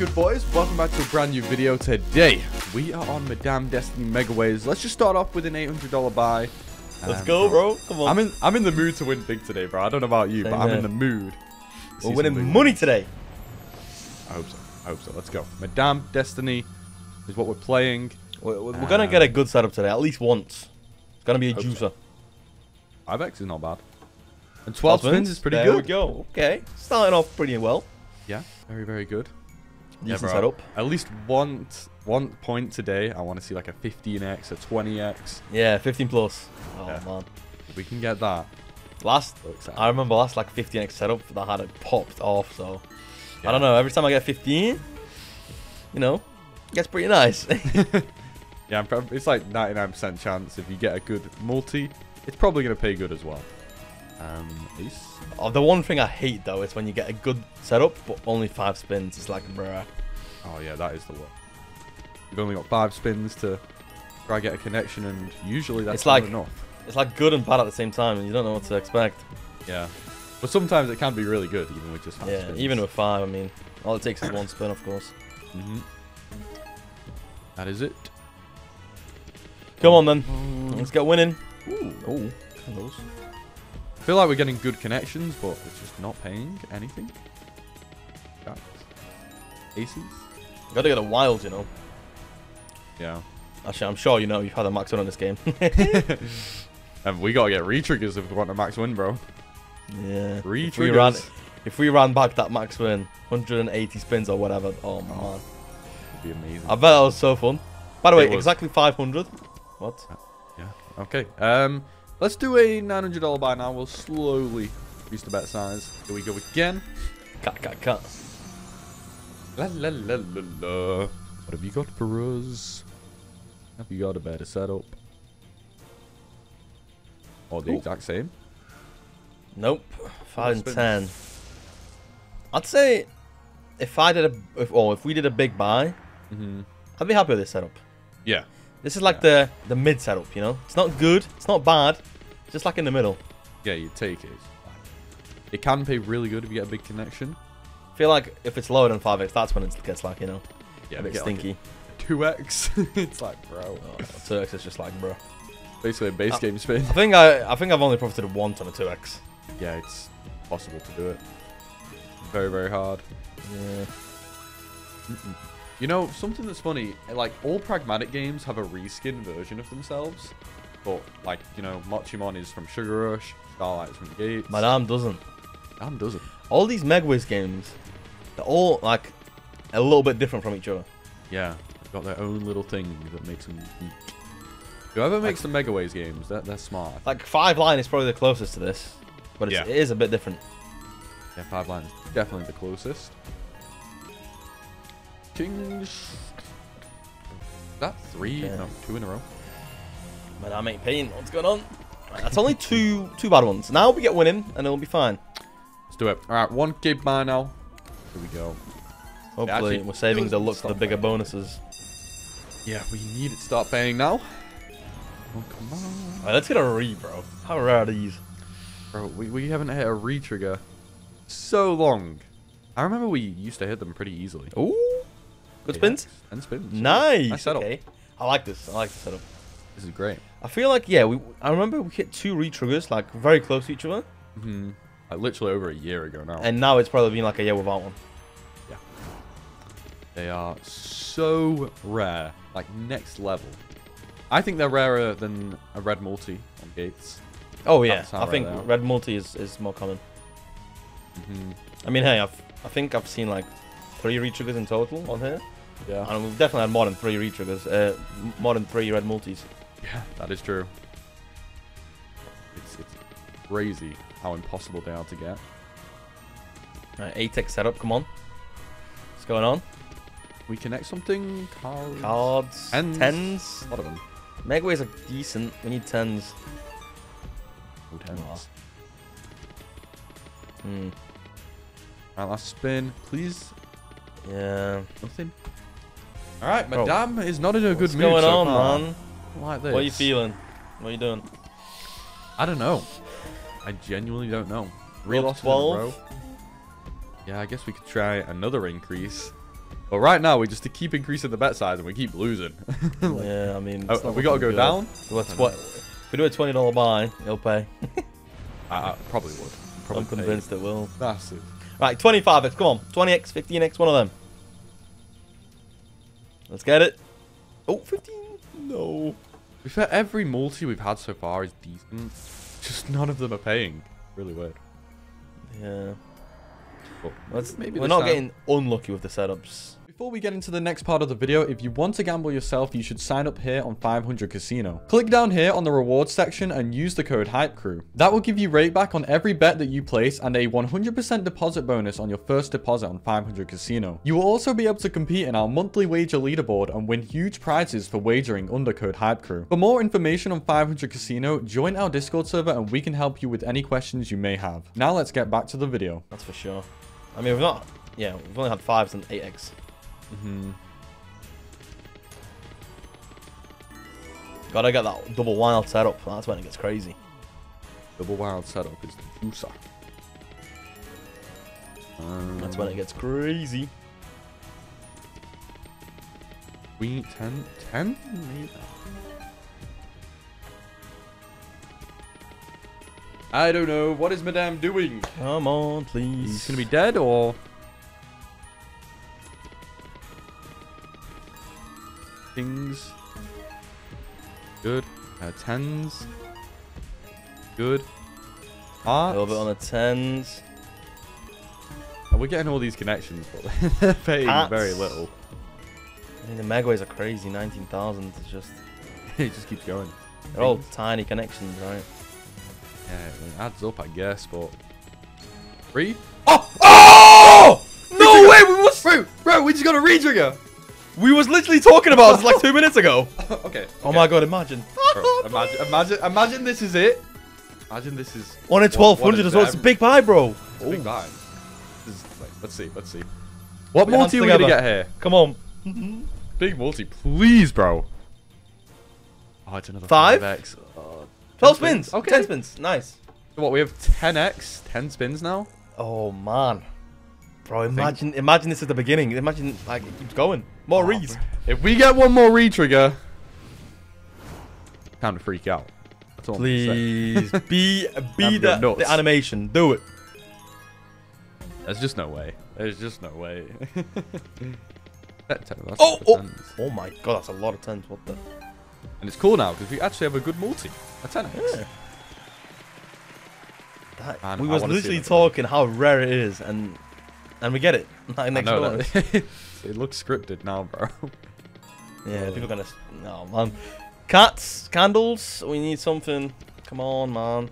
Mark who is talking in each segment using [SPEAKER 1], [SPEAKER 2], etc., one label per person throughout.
[SPEAKER 1] good, boys? Welcome back to a brand new video. Today, we are on Madame Destiny Megaways. Let's just start off with an $800 buy.
[SPEAKER 2] Let's
[SPEAKER 1] Um,
[SPEAKER 2] go, bro. Come on.
[SPEAKER 1] I'm in, I'm in the mood to win big today, bro. I don't know about you,
[SPEAKER 2] Same
[SPEAKER 1] but I'm in the mood.
[SPEAKER 2] We're winning money today.
[SPEAKER 1] I hope so. I hope so. Let's go. Madame Destiny is what we're playing.
[SPEAKER 2] We're, we're gonna get a good setup today, at least once. It's gonna be a
[SPEAKER 1] Hope so.
[SPEAKER 2] juicer.
[SPEAKER 1] 5x is not bad. And 12 spins is pretty
[SPEAKER 2] there
[SPEAKER 1] good.
[SPEAKER 2] There we go. Okay, starting off pretty well.
[SPEAKER 1] Yeah, very, very good.
[SPEAKER 2] Decent
[SPEAKER 1] bro.
[SPEAKER 2] setup.
[SPEAKER 1] At least one, one point today. I want to see like a 15x, a 20x.
[SPEAKER 2] Yeah, 15 plus. Oh
[SPEAKER 1] Yeah.
[SPEAKER 2] man.
[SPEAKER 1] If we can get that.
[SPEAKER 2] Last.
[SPEAKER 1] Oh,
[SPEAKER 2] I remember last like 15x setup that had it popped off. So
[SPEAKER 1] Yeah.
[SPEAKER 2] I don't know. Every time I get 15, you know, it gets pretty nice.
[SPEAKER 1] Yeah, it's like 99% chance if you get a good multi, it's probably going to pay good as well. Um, Ace.
[SPEAKER 2] oh, the one thing I hate though is when you get a good setup but only five spins. It's like, bruh.
[SPEAKER 1] Oh yeah, that is the one. You've only got five spins to try get a connection, and usually that's
[SPEAKER 2] It's
[SPEAKER 1] not
[SPEAKER 2] like-
[SPEAKER 1] enough.
[SPEAKER 2] It's like good and bad at the same time, and you don't know what to expect.
[SPEAKER 1] Yeah, but sometimes it can be really good, even with just five
[SPEAKER 2] Yeah,
[SPEAKER 1] spins.
[SPEAKER 2] even with five, I mean, all it takes is one spin, of course.
[SPEAKER 1] hmm That is it.
[SPEAKER 2] Come on then, let's get winning.
[SPEAKER 1] Ooh.
[SPEAKER 2] Oh, close.
[SPEAKER 1] Feel like we're getting good connections, but it's just not paying anything. Jacks. Aces.
[SPEAKER 2] Gotta get a wild, you know.
[SPEAKER 1] Yeah.
[SPEAKER 2] Actually, I'm sure you know you've had a max win on this game.
[SPEAKER 1] And we gotta get re-triggers if we want a max win, bro.
[SPEAKER 2] yeah. If we
[SPEAKER 1] Re-triggers.
[SPEAKER 2] ran, if we ran back that max win, 180 spins or whatever. Oh man,
[SPEAKER 1] Would be amazing.
[SPEAKER 2] I bet that was so fun. By the way,
[SPEAKER 1] was.
[SPEAKER 2] exactly 500. What?
[SPEAKER 1] Yeah. Okay. Um, let's do a nine hundred dollar buy now. We'll slowly increase the bet size. Here we go again.
[SPEAKER 2] Cut, cut, cut.
[SPEAKER 1] La la la la la. What have you got for us? Have you got a better setup? Or the
[SPEAKER 2] Ooh.
[SPEAKER 1] exact same?
[SPEAKER 2] Nope. Five and ten. I'd say if I did a, if, or if we did a big buy,
[SPEAKER 1] Mm-hmm.
[SPEAKER 2] I'd be happy with this setup.
[SPEAKER 1] Yeah.
[SPEAKER 2] This is like the the mid setup, you know. It's not good, it's not bad, it's just like in the middle.
[SPEAKER 1] Yeah, you take it. It can be really good if you get a big connection.
[SPEAKER 2] I feel like if it's lower than 5x, that's when it gets like you know
[SPEAKER 1] Yeah,
[SPEAKER 2] a bit
[SPEAKER 1] like
[SPEAKER 2] stinky.
[SPEAKER 1] Two X. it's like, bro.
[SPEAKER 2] Oh, 2x is just like, bro.
[SPEAKER 1] Basically a base
[SPEAKER 2] Uh,
[SPEAKER 1] game spin.
[SPEAKER 2] I think I I think I've only profited once on a 2x.
[SPEAKER 1] Yeah, it's possible to do it. Very, very hard.
[SPEAKER 2] Yeah.
[SPEAKER 1] Mm-mm. You know, something that's funny, like, all pragmatic games have a reskin version of themselves. But, like, you know, Mochimon is from Sugar Rush, Starlight is from Gates.
[SPEAKER 2] Madame doesn't.
[SPEAKER 1] Damn doesn't.
[SPEAKER 2] All these Megaways games, they're all like a little bit different from each other.
[SPEAKER 1] Yeah, they've got their own little thing that makes them unique. Whoever makes the Megaways games, they're, they're smart.
[SPEAKER 2] Like Five Lions is probably the closest to this, but it's,
[SPEAKER 1] Yeah.
[SPEAKER 2] it is a bit different.
[SPEAKER 1] Yeah, Five Lions, definitely the closest. Kings. That three?
[SPEAKER 2] Okay.
[SPEAKER 1] No, two in a row.
[SPEAKER 2] Madame ain't paying. What's going on? That's only two two bad ones. Now we get winning, and it'll be fine.
[SPEAKER 1] Let's do it. All right, one kid by now. Here we go.
[SPEAKER 2] Hopefully,
[SPEAKER 1] actually
[SPEAKER 2] we're saving the look for the bigger
[SPEAKER 1] paying.
[SPEAKER 2] bonuses.
[SPEAKER 1] Yeah, we need it to start paying now. Oh, come on.
[SPEAKER 2] Let's get a re, bro. How rare are these?
[SPEAKER 1] Bro, we, we haven't hit a re-trigger so long. I remember we used to hit them pretty easily.
[SPEAKER 2] Ooh, good spins.
[SPEAKER 1] And spins.
[SPEAKER 2] Nice.
[SPEAKER 1] Nice setup.
[SPEAKER 2] Okay. I like this. I like the setup.
[SPEAKER 1] This is great.
[SPEAKER 2] I feel like yeah, we. I remember we hit two re-triggers like very close to each other,
[SPEAKER 1] hmm Like literally over a year ago now.
[SPEAKER 2] and now it's probably been like a year without one. Yeah.
[SPEAKER 1] They are so rare. Like next level. I think they're rarer than a red multi on gates.
[SPEAKER 2] Oh yeah, I think red multi is, is more common.
[SPEAKER 1] hmm
[SPEAKER 2] I mean, hey, I've I think I've seen like three re-triggers in total on here,
[SPEAKER 1] Yeah.
[SPEAKER 2] and we've definitely had more than three re-triggers, uh, more than three red multis.
[SPEAKER 1] Yeah, that is true. It's, it's crazy how impossible they are to get.
[SPEAKER 2] Right, ATEX setup, come on. What's going on?
[SPEAKER 1] We connect something? Cards?
[SPEAKER 2] Cards,
[SPEAKER 1] Tens.
[SPEAKER 2] tens.
[SPEAKER 1] A lot of them.
[SPEAKER 2] Megaways are decent. We need tens.
[SPEAKER 1] Oh, tens.
[SPEAKER 2] Aw. Hmm.
[SPEAKER 1] Right, last spin. Please.
[SPEAKER 2] Yeah.
[SPEAKER 1] Nothing. Alright,
[SPEAKER 2] Bro.
[SPEAKER 1] Madame is not in a good
[SPEAKER 2] What's
[SPEAKER 1] mood
[SPEAKER 2] going
[SPEAKER 1] so
[SPEAKER 2] on,
[SPEAKER 1] far.
[SPEAKER 2] man?
[SPEAKER 1] Like this.
[SPEAKER 2] What are you feeling? What are you doing?
[SPEAKER 1] I don't know. I genuinely don't know. Three
[SPEAKER 2] Roll
[SPEAKER 1] losses in a
[SPEAKER 2] 12?
[SPEAKER 1] Yeah, I guess we could try another increase. But right now, we just keep increasing the bet size and we keep losing. Like,
[SPEAKER 2] yeah, I mean,
[SPEAKER 1] oh,
[SPEAKER 2] it's not
[SPEAKER 1] we got to go
[SPEAKER 2] good.
[SPEAKER 1] down?
[SPEAKER 2] Well, it's what? If we do a twenty dollar buy, it'll pay.
[SPEAKER 1] I, I probably would. Probably
[SPEAKER 2] I'm convinced it will.
[SPEAKER 1] That's it.
[SPEAKER 2] Right, 25x, come on. 20x, 15x, one of them. Let's get it. Oh, 15. No.
[SPEAKER 1] To be fair, every multi we've had so far is decent. Just none of them are paying. Really weird.
[SPEAKER 2] Yeah.
[SPEAKER 1] But
[SPEAKER 2] Let's,
[SPEAKER 1] maybe
[SPEAKER 2] we're not
[SPEAKER 1] time-
[SPEAKER 2] getting unlucky with the setups.
[SPEAKER 1] Before we get into the next part of the video, if you want to gamble yourself, you should sign up here on 500 Casino. Click down here on the rewards section and use the code HYPECREW. That will give you rakeback on every bet that you place and a 100% deposit bonus on your first deposit on 500 Casino. You will also be able to compete in our monthly wager leaderboard and win huge prizes for wagering under code HYPECREW. For more information on 500 Casino, join our Discord server and we can help you with any questions you may have. Now let's get back to the video.
[SPEAKER 2] That's for sure. I mean, we've not. Yeah, we've only had fives and 8x.
[SPEAKER 1] Mm-hmm.
[SPEAKER 2] Gotta get that double wild setup. That's when it gets crazy.
[SPEAKER 1] Double wild setup is the juicer.
[SPEAKER 2] That's when it gets crazy.
[SPEAKER 1] Queen 10? 10? I don't know. What is Madame doing?
[SPEAKER 2] Come on, please.
[SPEAKER 1] He's gonna be dead or? Kings. Good. Uh, tens. Good.
[SPEAKER 2] a little bit on the tens.
[SPEAKER 1] And We're getting all these connections, but they're paying
[SPEAKER 2] Hearts.
[SPEAKER 1] very little.
[SPEAKER 2] I mean, the Megaways are crazy. 19,000 is just.
[SPEAKER 1] it just keeps going.
[SPEAKER 2] They're all tiny connections, right?
[SPEAKER 1] Yeah, it adds up, I guess, but. Three?
[SPEAKER 2] Oh! Oh! No way! We was
[SPEAKER 1] Bro, bro, we just got a retrigger!
[SPEAKER 2] We was literally talking about this like two minutes ago.
[SPEAKER 1] okay.
[SPEAKER 2] Oh my god! Imagine.
[SPEAKER 1] Bro, imagine, imagine, imagine this is it. Imagine this is.
[SPEAKER 2] One in
[SPEAKER 1] what- what
[SPEAKER 2] 1200
[SPEAKER 1] is
[SPEAKER 2] as well. It's a big buy, bro.
[SPEAKER 1] Big buy. This is, like, let's see, let's see. What
[SPEAKER 2] Put
[SPEAKER 1] multi are we gonna get here?
[SPEAKER 2] Come on.
[SPEAKER 1] Big multi, please, bro. Oh, it's another
[SPEAKER 2] Five?
[SPEAKER 1] 5x. Oh,
[SPEAKER 2] 12
[SPEAKER 1] spins.
[SPEAKER 2] spins.
[SPEAKER 1] Okay.
[SPEAKER 2] 10 spins. Nice.
[SPEAKER 1] what, we have 10x, 10 spins now?
[SPEAKER 2] Oh man. Bro, imagine imagine this is the beginning. Imagine like it keeps going. More
[SPEAKER 1] Oh,
[SPEAKER 2] reads.
[SPEAKER 1] If we get one more re trigger, time to freak out. That's all I'm.
[SPEAKER 2] Please be be
[SPEAKER 1] I'm
[SPEAKER 2] the, the animation. Do it.
[SPEAKER 1] There's just no way. There's just no way. That ten- that's
[SPEAKER 2] Oh, oh. Oh my god, that's a lot of tens. What the?
[SPEAKER 1] And it's cool now because we actually have a good multi. A 10x.
[SPEAKER 2] Yeah. That, we
[SPEAKER 1] I
[SPEAKER 2] was literally talking how rare it is, and and we get it. Like next
[SPEAKER 1] it looks scripted now, bro.
[SPEAKER 2] Yeah,
[SPEAKER 1] Oh.
[SPEAKER 2] people are gonna. No man. Cats, candles. We need something. Come on, man.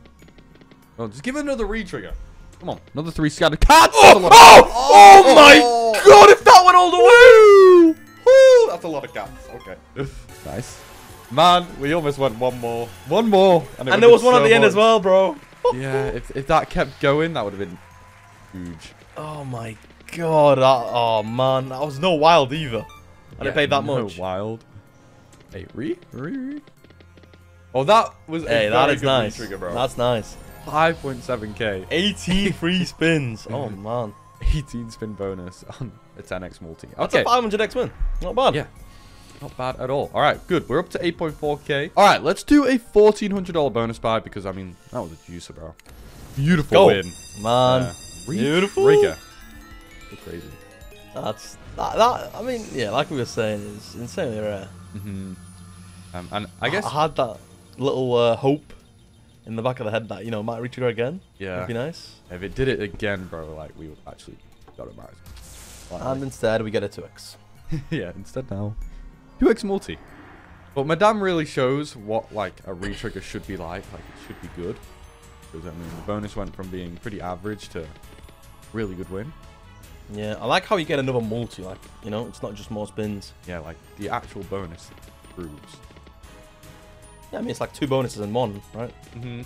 [SPEAKER 1] Oh, just give it another re-trigger. Come on, another three scattered cards.
[SPEAKER 2] Oh, oh, oh my oh. god! If that went all the way.
[SPEAKER 1] Woo, that's a lot of cats. Okay. nice. Man, we almost went one more. One more. it
[SPEAKER 2] And there was one at
[SPEAKER 1] so
[SPEAKER 2] the end as well, bro.
[SPEAKER 1] Yeah, if, if that kept going, that would have been huge.
[SPEAKER 2] Oh my god. that- oh man, that was no wild either. I didn't
[SPEAKER 1] Yeah,
[SPEAKER 2] pay that
[SPEAKER 1] no
[SPEAKER 2] much.
[SPEAKER 1] Wild. Hey, re? Re? re? Oh, that was a
[SPEAKER 2] Hey, that
[SPEAKER 1] very
[SPEAKER 2] is
[SPEAKER 1] good
[SPEAKER 2] nice.
[SPEAKER 1] re-trigger, bro.
[SPEAKER 2] That's nice.
[SPEAKER 1] 5.7k.
[SPEAKER 2] 18 free spins. Oh man.
[SPEAKER 1] 18 spin bonus on a 10x multi.
[SPEAKER 2] That's
[SPEAKER 1] Okay.
[SPEAKER 2] a 500x win. Not bad.
[SPEAKER 1] Yeah. Not bad at all. All right, good. We're up to 8.4k. All right, let's do a $1,400 bonus buy because, I mean, that was a juicer, bro. Beautiful
[SPEAKER 2] Go.
[SPEAKER 1] win.
[SPEAKER 2] Man.
[SPEAKER 1] Yeah. Re-
[SPEAKER 2] Beautiful.
[SPEAKER 1] Rigger. So crazy.
[SPEAKER 2] That's that, that. I mean, yeah, like we were saying, it's insanely rare.
[SPEAKER 1] hmm Um, and I guess,
[SPEAKER 2] I had that little uh, hope in the back of the head that you know might retrigger again.
[SPEAKER 1] yeah,
[SPEAKER 2] That'd be nice.
[SPEAKER 1] if it did it again, bro, like, we would actually got it back.
[SPEAKER 2] And instead, we get a 2x.
[SPEAKER 1] yeah, instead now. 2x multi. But Madame really shows what, like, a re-trigger should be like. Like, it should be good. Because, I mean, the bonus went from being pretty average to really good win.
[SPEAKER 2] Yeah, I like how you get another multi. Like, you know, it's not just more spins.
[SPEAKER 1] Yeah, like, the actual bonus proves.
[SPEAKER 2] Yeah, I mean, it's like two bonuses in one, right?
[SPEAKER 1] Mm-hmm.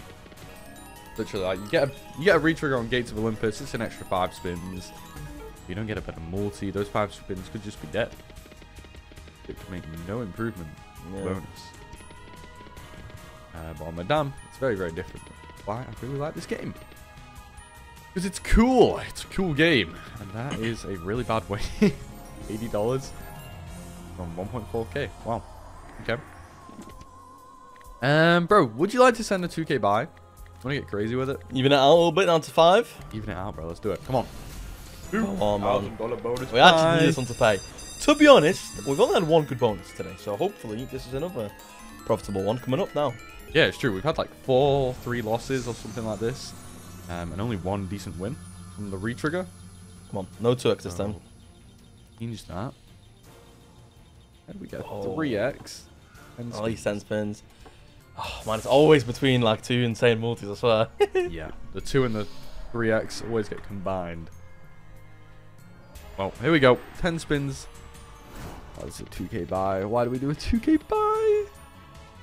[SPEAKER 1] Literally, like, you get a you get a re-trigger on Gates of Olympus. It's an extra five spins. You don't get a better multi. Those five spins could just be dead. It could make no improvement.
[SPEAKER 2] Yeah.
[SPEAKER 1] Bonus. Uh, but on Madame, it's very very different. Why I really like this game. Because it's cool. It's a cool game, and that is a really bad way eighty dollars from 1.4k. Wow. Okay. Um, bro, would you like to send a 2k buy? Want to get crazy with it?
[SPEAKER 2] Even it out a little bit down to five.
[SPEAKER 1] Even it out, bro. Let's do it. Come on.
[SPEAKER 2] Come on, man.
[SPEAKER 1] bonus.
[SPEAKER 2] We actually need this one to pay. To be honest, we've only had one good bonus today, so hopefully this is another profitable one coming up now.
[SPEAKER 1] Yeah, it's true. We've had like four, three losses or something like this, um, and only one decent win from the retrigger.
[SPEAKER 2] Come on, no Turks this time.
[SPEAKER 1] Change that. And we get
[SPEAKER 2] Oh.
[SPEAKER 1] 3x. And
[SPEAKER 2] At least 10 spins. Oh, man, it's always between like two insane multis, I swear.
[SPEAKER 1] yeah, the 2 and the 3x always get combined. Well, here we go. 10 spins. Oh, this is a 2k buy. Why do we do a 2k buy?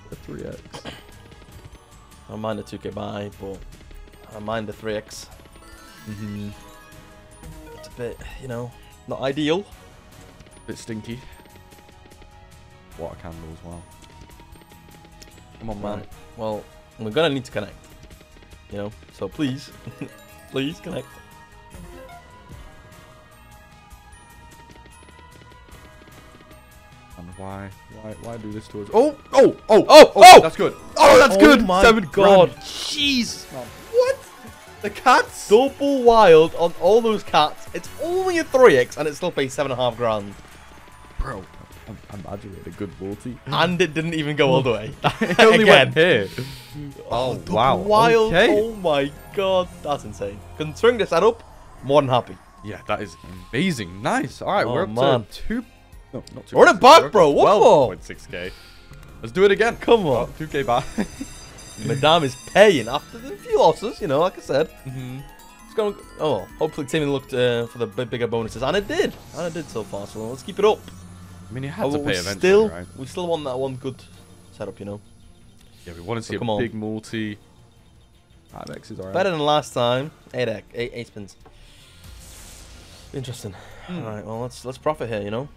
[SPEAKER 1] The 3x.
[SPEAKER 2] I don't mind the 2k buy, but I mind the 3x.
[SPEAKER 1] Mm-hmm.
[SPEAKER 2] It's a bit, you know, not ideal.
[SPEAKER 1] A Bit stinky. Water candle as well. Come on, man.
[SPEAKER 2] Right. Well, we're gonna need to connect. You know, so please, please connect.
[SPEAKER 1] And why, why, why do this to us? Oh, oh, oh,
[SPEAKER 2] Oh, oh!
[SPEAKER 1] That's good. Oh, that's
[SPEAKER 2] Oh
[SPEAKER 1] good.
[SPEAKER 2] my
[SPEAKER 1] Seven
[SPEAKER 2] God.
[SPEAKER 1] grand. Jeez, man. What? The cats?
[SPEAKER 2] Double wild on all those cats. It's only a 3x and it still pays seven and a half grand.
[SPEAKER 1] Bro, I'm, I'm imagine we had a good multi.
[SPEAKER 2] And it didn't even go all the way.
[SPEAKER 1] it only
[SPEAKER 2] Again.
[SPEAKER 1] went here. Oh, oh,
[SPEAKER 2] double
[SPEAKER 1] wow.
[SPEAKER 2] Wild.
[SPEAKER 1] Okay.
[SPEAKER 2] Oh my god. That's insane. Considering the setup, more than happy.
[SPEAKER 1] Yeah, that is amazing. Nice. All right,
[SPEAKER 2] Oh,
[SPEAKER 1] we're up
[SPEAKER 2] man.
[SPEAKER 1] to two. No, not two.
[SPEAKER 2] Run it back, bro. What for?
[SPEAKER 1] 12.6k. Let's do it again.
[SPEAKER 2] Come on.
[SPEAKER 1] 2k back.
[SPEAKER 2] Madame is paying after the few losses, you know, like I said.
[SPEAKER 1] mm-hmm.
[SPEAKER 2] It's going oh, well, hopefully Timmy looked uh, for the big, bigger bonuses. And it did. And it did so far. So let's keep it up.
[SPEAKER 1] I mean, you had
[SPEAKER 2] Oh,
[SPEAKER 1] to pay eventually,
[SPEAKER 2] still,
[SPEAKER 1] right?
[SPEAKER 2] we still want that one good setup, you know.
[SPEAKER 1] Yeah, we want to
[SPEAKER 2] So
[SPEAKER 1] see a
[SPEAKER 2] come on.
[SPEAKER 1] big multi. 5x is alright.
[SPEAKER 2] Better than last time. Eight, egg, eight, eight spins. Interesting.
[SPEAKER 1] Hmm.
[SPEAKER 2] All right, well let's let's profit here, you know.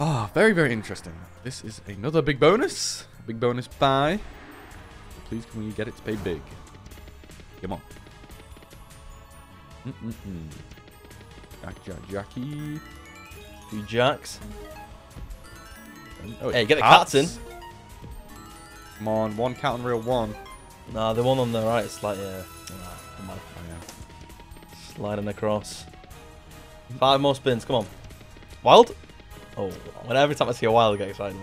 [SPEAKER 1] Ah, very, very interesting. This is another big bonus. Big bonus buy. Please, can we get it to pay big? Come on. Mm-mm-mm. Jack, Jack, Jackie.
[SPEAKER 2] Two jacks.
[SPEAKER 1] Oh,
[SPEAKER 2] Hey, get the cats in.
[SPEAKER 1] Come on, one cat on reel one.
[SPEAKER 2] Nah, the one on the right is like yeah. Nah.
[SPEAKER 1] Oh, yeah.
[SPEAKER 2] Sliding across. Five more spins. Come on. Wild. Oh, whenever time I see a wild, I get excited.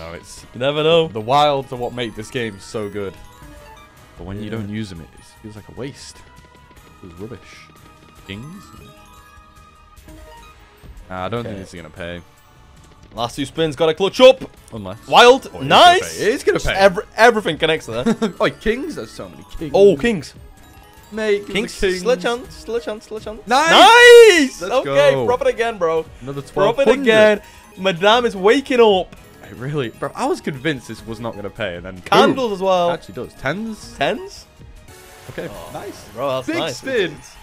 [SPEAKER 2] Man.
[SPEAKER 1] No, it's
[SPEAKER 2] You never know.
[SPEAKER 1] the wilds are what make this game so good. But when you don't use them, it feels like a waste. It was rubbish. Kings. Nah, I don't think
[SPEAKER 2] Okay.
[SPEAKER 1] this is gonna pay.
[SPEAKER 2] Last two spins, got to clutch up.
[SPEAKER 1] Unless.
[SPEAKER 2] Wild.
[SPEAKER 1] Oh, it is gonna
[SPEAKER 2] nice.
[SPEAKER 1] pay. It is gonna pay.
[SPEAKER 2] Every, everything connects there.
[SPEAKER 1] oh, kings! There's so many kings.
[SPEAKER 2] oh, kings.
[SPEAKER 1] mate, give
[SPEAKER 2] Kings.
[SPEAKER 1] the kings.
[SPEAKER 2] Still a chance. Still a chance. Still chance.
[SPEAKER 1] Nice!
[SPEAKER 2] Nice.
[SPEAKER 1] Let's
[SPEAKER 2] okay,
[SPEAKER 1] go.
[SPEAKER 2] profit again, bro.
[SPEAKER 1] Another 12
[SPEAKER 2] Profit again. Madame is waking up.
[SPEAKER 1] I really, bro. I was convinced this was not gonna pay, and then
[SPEAKER 2] Candles as well.
[SPEAKER 1] actually does. Tens.
[SPEAKER 2] Tens.
[SPEAKER 1] Okay,
[SPEAKER 2] Oh,
[SPEAKER 1] nice.
[SPEAKER 2] Bro, that's
[SPEAKER 1] Big
[SPEAKER 2] nice.
[SPEAKER 1] spins.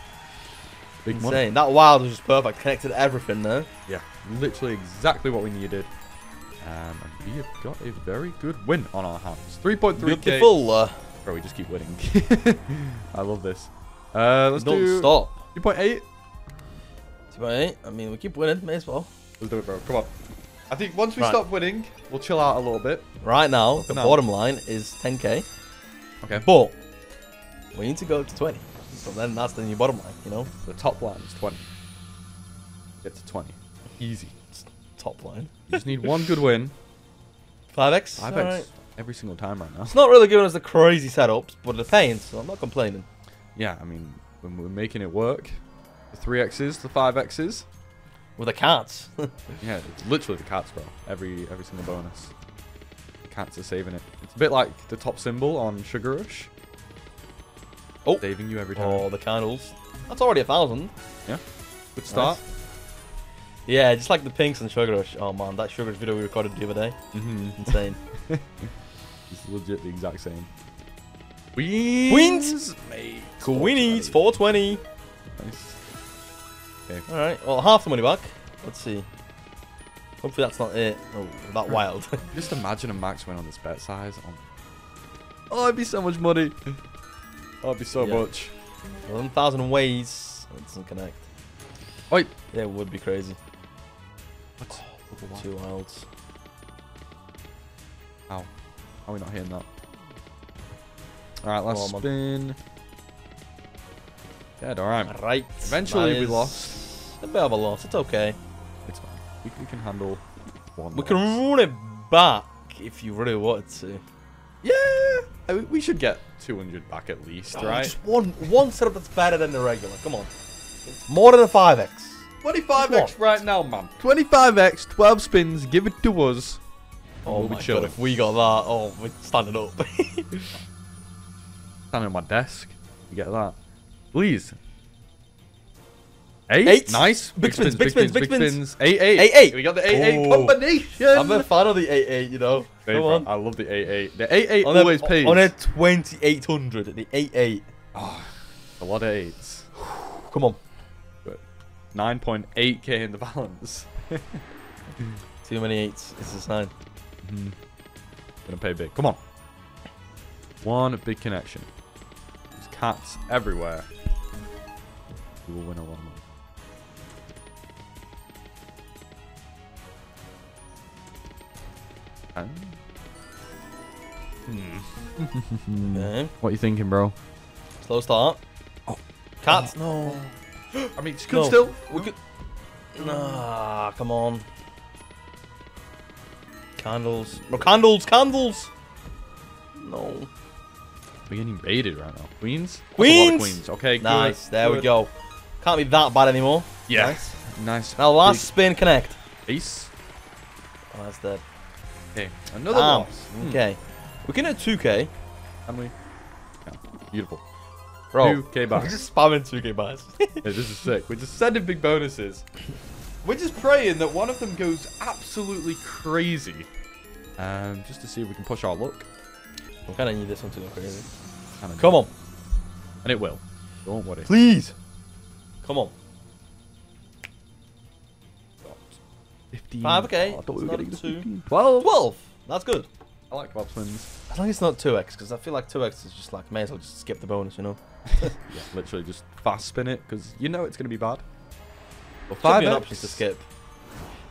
[SPEAKER 1] Big money.
[SPEAKER 2] Insane. That wild was just perfect. Connected everything there.
[SPEAKER 1] Yeah, literally exactly what we needed. Um, and we have got a very good win on our hands. 3.3k.
[SPEAKER 2] Beautiful. Uh,
[SPEAKER 1] Bro, we just keep winning. I love this. Uh, let's
[SPEAKER 2] don't
[SPEAKER 1] do
[SPEAKER 2] stop.
[SPEAKER 1] 2.8.
[SPEAKER 2] Two by eight. I mean, we keep winning. May as well.
[SPEAKER 1] Let's do it, bro. Come on. I think once we
[SPEAKER 2] Right.
[SPEAKER 1] stop winning, we'll chill out a little bit.
[SPEAKER 2] Right now, the
[SPEAKER 1] No.
[SPEAKER 2] bottom line is 10k.
[SPEAKER 1] Okay.
[SPEAKER 2] But we need to go to 20. So then that's the new bottom line, you know?
[SPEAKER 1] The top line is 20. Get to 20. Easy.
[SPEAKER 2] Top line.
[SPEAKER 1] You just need one good win.
[SPEAKER 2] 5x?
[SPEAKER 1] 5x
[SPEAKER 2] Alright.
[SPEAKER 1] every single time right now.
[SPEAKER 2] It's not really giving us the crazy setups, but they're paying, so I'm not complaining.
[SPEAKER 1] Yeah, I mean, when we're making it work, the 3x's, the 5x's.
[SPEAKER 2] With the cats.
[SPEAKER 1] Yeah, it's literally the cats, bro. Every every single bonus. Cats are saving it. It's a bit like the top symbol on Sugar Rush.
[SPEAKER 2] Oh.
[SPEAKER 1] Saving you every time.
[SPEAKER 2] oh, the candles. That's already a thousand.
[SPEAKER 1] Yeah, Good start.
[SPEAKER 2] Yeah, just like the pinks and Sugar Rush. Oh man, that Sugar Rush video we recorded the other day.
[SPEAKER 1] Mm-hmm.
[SPEAKER 2] Insane.
[SPEAKER 1] It's legit the exact same. Queens!
[SPEAKER 2] Queens!
[SPEAKER 1] Mate.
[SPEAKER 2] Queenies, 420.
[SPEAKER 1] Nice.
[SPEAKER 2] Alright, well, half the money back. Let's see. Hopefully that's not it. Oh, that wild.
[SPEAKER 1] Just imagine a max win on this bet size. On... Oh, it'd be so much money. Oh, it'd be so
[SPEAKER 2] Yeah.
[SPEAKER 1] much.
[SPEAKER 2] 1,000 ways. It doesn't connect.
[SPEAKER 1] Wait.
[SPEAKER 2] Yeah, it would be crazy.
[SPEAKER 1] What?
[SPEAKER 2] Two wilds.
[SPEAKER 1] How? How are we not hitting that? Alright, last
[SPEAKER 2] Come on,
[SPEAKER 1] spin. Dead, alright.
[SPEAKER 2] Right.
[SPEAKER 1] Eventually
[SPEAKER 2] that
[SPEAKER 1] we lost.
[SPEAKER 2] A bit of a loss. It's okay.
[SPEAKER 1] It's fine. We, we can handle one.
[SPEAKER 2] We
[SPEAKER 1] loss.
[SPEAKER 2] can run it back if you really wanted to.
[SPEAKER 1] Yeah! I mean, we should get 200 back at least,
[SPEAKER 2] Oh,
[SPEAKER 1] right?
[SPEAKER 2] Just one one setup that's better than the regular. Come on. It's more than a 5x.
[SPEAKER 1] 25x right now, man. 25x, 12 spins, give it to us.
[SPEAKER 2] Oh
[SPEAKER 1] We'll
[SPEAKER 2] my god, if we got that, oh, we're standing up.
[SPEAKER 1] Standing on my desk. You get that. Please. Eight?
[SPEAKER 2] Eight.
[SPEAKER 1] Nice.
[SPEAKER 2] Big spins, big spins, big spins.
[SPEAKER 1] Eight, eight.
[SPEAKER 2] Eight, eight.
[SPEAKER 1] We got the eight, eight
[SPEAKER 2] Oh.
[SPEAKER 1] combination.
[SPEAKER 2] I'm a fan of the 8-8, you know. Come on.
[SPEAKER 1] I love the eight, eight. The eight, eight
[SPEAKER 2] On
[SPEAKER 1] always
[SPEAKER 2] a,
[SPEAKER 1] pays.
[SPEAKER 2] On a 2800, the 8-8.
[SPEAKER 1] Ah, a lot of eights.
[SPEAKER 2] Come on.
[SPEAKER 1] 9.8k in the balance.
[SPEAKER 2] Too many 8s. It's a sign. Mm-hmm.
[SPEAKER 1] Gonna pay big. Come on. One big connection. There's cats everywhere. We will win a lot of money. And
[SPEAKER 2] Okay.
[SPEAKER 1] what are you thinking, bro?
[SPEAKER 2] Slow start.
[SPEAKER 1] Oh.
[SPEAKER 2] Cats? No.
[SPEAKER 1] I mean, could
[SPEAKER 2] No.
[SPEAKER 1] still.
[SPEAKER 2] We could. Nah, come on. Candles. No, candles, candles! No.
[SPEAKER 1] We're getting baited right now. Queens? That's a lot of
[SPEAKER 2] Queens!
[SPEAKER 1] queens. Okay, good,
[SPEAKER 2] Nice, there we go. Can't be that bad anymore.
[SPEAKER 1] Yeah.
[SPEAKER 2] Nice.
[SPEAKER 1] Nice.
[SPEAKER 2] Now, last spin, connect.
[SPEAKER 1] big ace.
[SPEAKER 2] Oh, that's dead.
[SPEAKER 1] Okay, another
[SPEAKER 2] Damn.
[SPEAKER 1] loss. Hmm.
[SPEAKER 2] Okay. We can hit 2k.
[SPEAKER 1] Can we? Yeah. Beautiful.
[SPEAKER 2] Bro,
[SPEAKER 1] 2k
[SPEAKER 2] bars.
[SPEAKER 1] we're
[SPEAKER 2] just spamming 2k buys.
[SPEAKER 1] Yeah, this is sick. We're just sending big bonuses. We're just praying that one of them goes absolutely crazy. Um, just to see if we can push our luck.
[SPEAKER 2] we kind of need this one to go crazy.
[SPEAKER 1] Kinda
[SPEAKER 2] Come on.
[SPEAKER 1] And it will. Don't worry.
[SPEAKER 2] Please. Come on.
[SPEAKER 1] 15.
[SPEAKER 2] 5, okay.
[SPEAKER 1] Oh, I thought we
[SPEAKER 2] It's
[SPEAKER 1] were getting
[SPEAKER 2] two.
[SPEAKER 1] 15. 12.
[SPEAKER 2] 12. That's good.
[SPEAKER 1] I like Bob Twins.
[SPEAKER 2] As long as it's not 2x, because I feel like 2x is just like, may as well just skip the bonus, you know?
[SPEAKER 1] Yeah, literally just fast spin it because you know it's going to be bad. Well,
[SPEAKER 2] Could be an
[SPEAKER 1] 5x.
[SPEAKER 2] option to skip.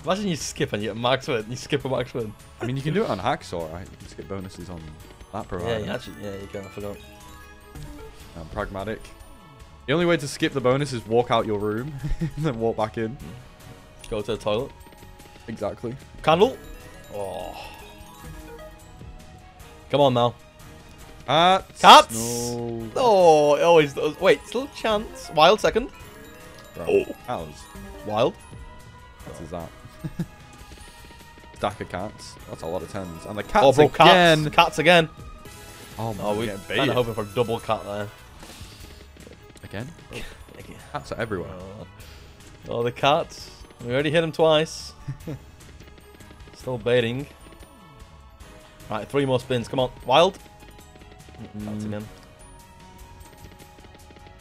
[SPEAKER 2] Imagine you skip and you get max win. You skip a max win.
[SPEAKER 1] I mean, you can do it on Hacksaw, right? You can skip bonuses on that provider.
[SPEAKER 2] Yeah, you actually, yeah, you can. I forgot.
[SPEAKER 1] I'm pragmatic. The only way to skip the bonus is walk out your room and then walk back in.
[SPEAKER 2] Go to the toilet.
[SPEAKER 1] Exactly.
[SPEAKER 2] Candle. Oh. Come on now.
[SPEAKER 1] Cats.
[SPEAKER 2] Cats!
[SPEAKER 1] No.
[SPEAKER 2] Oh, it always does. Wait, still chance. Wild second.
[SPEAKER 1] Bro,
[SPEAKER 2] Oh.
[SPEAKER 1] Cows.
[SPEAKER 2] Wild.
[SPEAKER 1] What is that? Stack of cats. That's a lot of tens. And the oh, cats
[SPEAKER 2] oh, bro,
[SPEAKER 1] again.
[SPEAKER 2] cats. Cats again.
[SPEAKER 1] Oh, man,
[SPEAKER 2] Oh,
[SPEAKER 1] we're
[SPEAKER 2] we're
[SPEAKER 1] getting
[SPEAKER 2] kind
[SPEAKER 1] baited.
[SPEAKER 2] of hoping for a double cat there.
[SPEAKER 1] Again? Cats are everywhere.
[SPEAKER 2] Oh. oh, the cats. We already hit him twice. Still baiting. Right, three more spins. Come on. Wild. Cats
[SPEAKER 1] Mm,
[SPEAKER 2] again.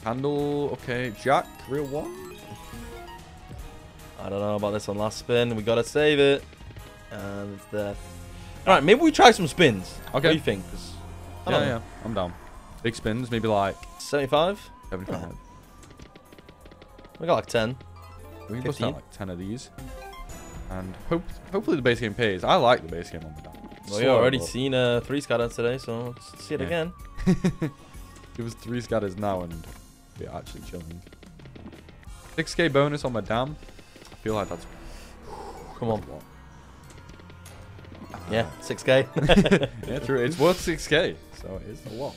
[SPEAKER 1] Handle. Okay. Jack. Real one.
[SPEAKER 2] I don't know about this one. Last spin. We gotta save it. And it's there. Alright, maybe we try some spins. Okay. What do
[SPEAKER 1] Okay.
[SPEAKER 2] you think? 'Cause
[SPEAKER 1] Yeah,
[SPEAKER 2] know.
[SPEAKER 1] yeah. I'm down. Big spins. Maybe like
[SPEAKER 2] 75?
[SPEAKER 1] 75.
[SPEAKER 2] We got like 10.
[SPEAKER 1] We can bust
[SPEAKER 2] 15.
[SPEAKER 1] out like 10 of these. And hope, hopefully the base game pays. I like the base game on the down.
[SPEAKER 2] Well, we already seen uh, three scatters today, so let's see it
[SPEAKER 1] Yeah.
[SPEAKER 2] again.
[SPEAKER 1] It was three scatters now and we're actually chilling. 6k bonus on Madame. I feel like that's
[SPEAKER 2] Come on. Yeah, 6k.
[SPEAKER 1] Yeah, true. It's worth 6k, so it is a lot.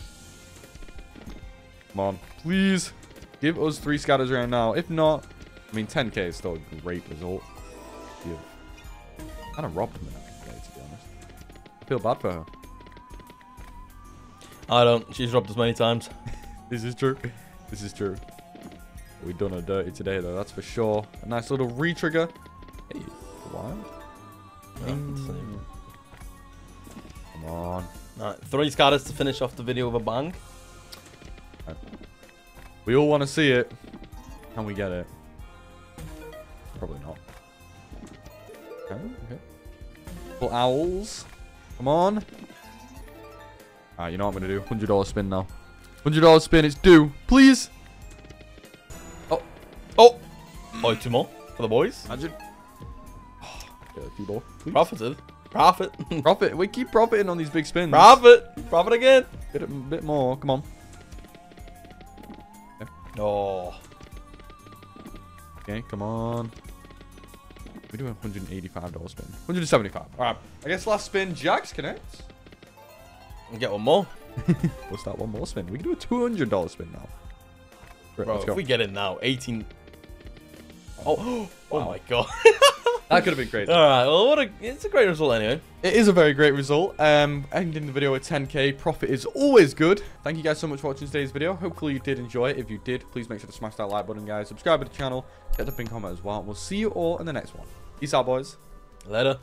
[SPEAKER 1] Come on, please give us three scatters right now. If not, I mean 10k is still a great result. You've kind of robbed me that day, to be honest. I feel bad for her.
[SPEAKER 2] I don't. She's robbed us many times.
[SPEAKER 1] This is true. This is true. We've done her dirty today, though. That's for sure. A nice little re-trigger. Hey, wild.
[SPEAKER 2] Alright, mm.
[SPEAKER 1] Come on.
[SPEAKER 2] Three scatters to finish off the video with a bang.
[SPEAKER 1] We all want to see it. Can we get it? Probably not. Okay. okay. Little owls. Come on. Alright, you know what I'm going to do? $100 spin now. $100 spin. It's due. Please.
[SPEAKER 2] Oh! Oh. Oh, two more for the boys.
[SPEAKER 1] Imagine. Get a few more. Please.
[SPEAKER 2] Profited. Profit.
[SPEAKER 1] Profit. We keep profiting on these big spins.
[SPEAKER 2] Profit. Profit again.
[SPEAKER 1] Get a bit more. Come on.
[SPEAKER 2] Oh.
[SPEAKER 1] Okay, come on. We do a $185 spin. 175. All right. I guess last spin, Jacks connects.
[SPEAKER 2] Get one more.
[SPEAKER 1] What's that one more spin? We can do a $200 spin now. Right,
[SPEAKER 2] Bro, if we get it now, 18. Oh, oh my god.
[SPEAKER 1] That could have been crazy.
[SPEAKER 2] All right. Well, what a it's a great result anyway.
[SPEAKER 1] It is a very great result. Um, ending the video with 10k profit is always good. Thank you guys so much for watching today's video. Hopefully you did enjoy it. If you did, please make sure to smash that like button, guys. Subscribe to the channel. Hit the pin comment as well. We'll see you all in the next one. Peace out, boys.
[SPEAKER 2] Later.